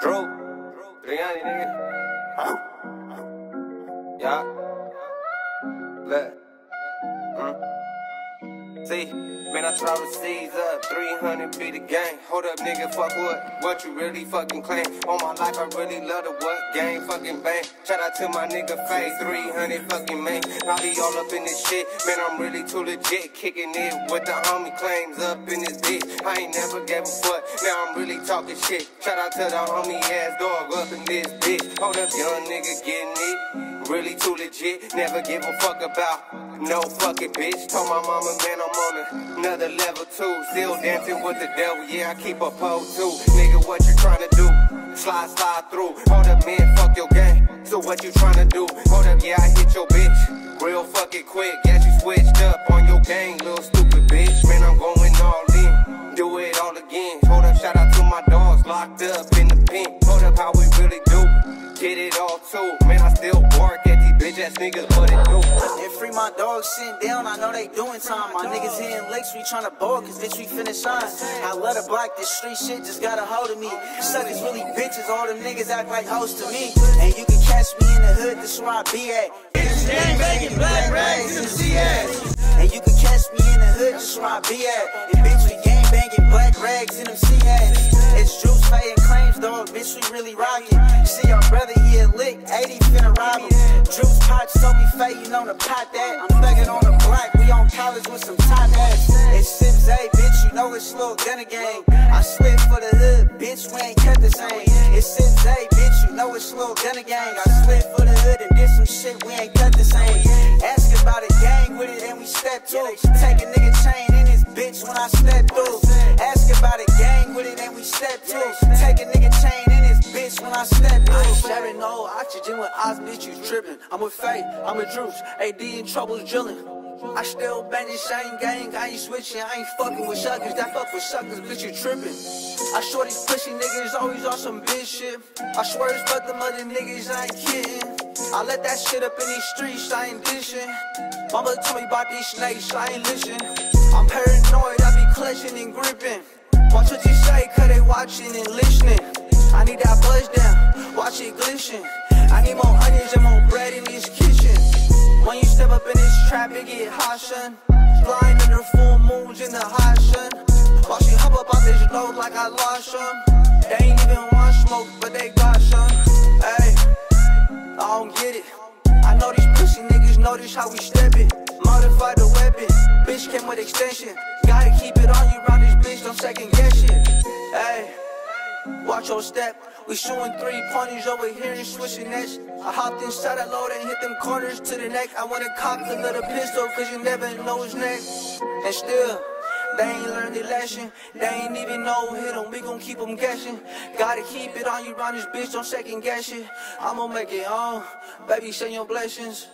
Drew, Rihanna, nigga. Yeah. Look. Hmm. See, man, I travel seas up, 300 be the gang. Hold up, nigga, fuck what? What you really fucking claim? On my life, I really love the what? Gang fucking bang. Shout out to my nigga Face, 300 fucking man. I be all up in this shit, man, I'm really too legit. Kicking it with the homie claims up in this bitch. I ain't never gave a fuck, now I'm really talking shit. Shout out to the homie ass dog up in this bitch. Hold up, young nigga getting it. Really too legit, never give a fuck about no fucking bitch. Told my mama, man, I'm on another level too. Still dancing with the devil, yeah, I keep a pole too. Nigga, what you trying to do? Slide, slide through. Hold up, man, fuck your game. So what you trying to do? Hold up, yeah, I hit your bitch. Real fucking quick, guess you switched up on your game, little stupid bitch. Man, I'm going all in. Do it all again. Hold up, shout out to my dogs locked up in the pen. Hold up, how we really do. Get it all too. Man, I still bitch ass niggas, but it do. And free my dogs sitting down, I know they doing time. My niggas in lakes, we tryna ball, cause bitch, we finna shine. I love the block, this street shit just got a hold of me. Suckers really bitches, all them niggas act like hoes to me. And you can catch me in the hood, this where I be at. Bitch, gang banging, black rags in the CS. And you can catch me in the hood, this where I be at. And bitch, we gang banging, black rags in them CS. It's Juice, and Claims, dog, bitch, we really rockin'. See our brother, he 80 finna rob him. Juice, Pot, Soapy, Faye, you know the pot that. I'm thuggin' on the block, we on college with some top ass. It's Sims A, bitch, you know it's Lil Gunna gang. I slid for the hood, bitch, we ain't cut the same. It's Sims A, bitch, you know it's Lil Gunna gang. I slid for the hood and did some shit, we ain't cut the same. Ask about a gang with it and we step to. Take a nigga chain in his bitch when I step through. Ask about a gang with it and we step to. Take a nigga chain in his bitch when I step through. Sharing no oxygen with Oz, bitch, you tripping. I'm with Faye, I'm with Juice, AD in trouble drilling. I still bang the same gang, I ain't switching, I ain't fucking with suckers, that fuck with suckers, bitch, you tripping. I swear these pussy niggas always on some bitch shit. I swear it's but them other niggas, I ain't kidding. I let that shit up in these streets, I ain't dishing. Mama told me about these snakes, I ain't listen. I'm paranoid, I be clutching and gripping. Watch what you say, cause they watching and listening. I need that buzz down, watch it glisten. I need more onions and more bread in this kitchen. When you step up in this trap, it get hot, son. Flying under full moons in the hot sun. While she hop up on this load like I lost some. They ain't even want smoke, but they got some. Hey, I don't get it. I know these pussy niggas notice how we step it. Modify the weapon, bitch came with extension. Gotta keep it on you round this bitch, don't second guess it. Hey. Watch your step. We shooting three pointers over here and switching nets. I hopped inside that load and hit them corners to the neck. I wanna cock the little pistol, cause you never know his next. And still, they ain't learned their lesson. They ain't even know hit 'em. We gon' keep 'em guessing. Gotta keep it on you round this bitch, don't second guess it. I'ma make it on. Baby, send your blessings.